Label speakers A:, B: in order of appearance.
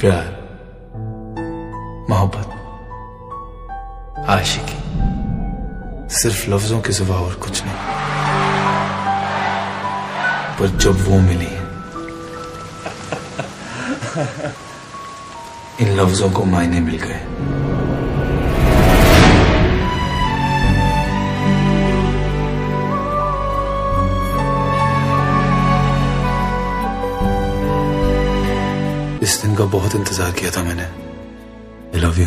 A: प्यार, मोहब्बत, आशिकी, सिर्फ़ लफ्जों के सिवा और कुछ नहीं। पर जब वो मिली, इन लफ्जों को मायने मिल गए। इस दिन का बहुत इंतज़ार किया था मैंने। I love you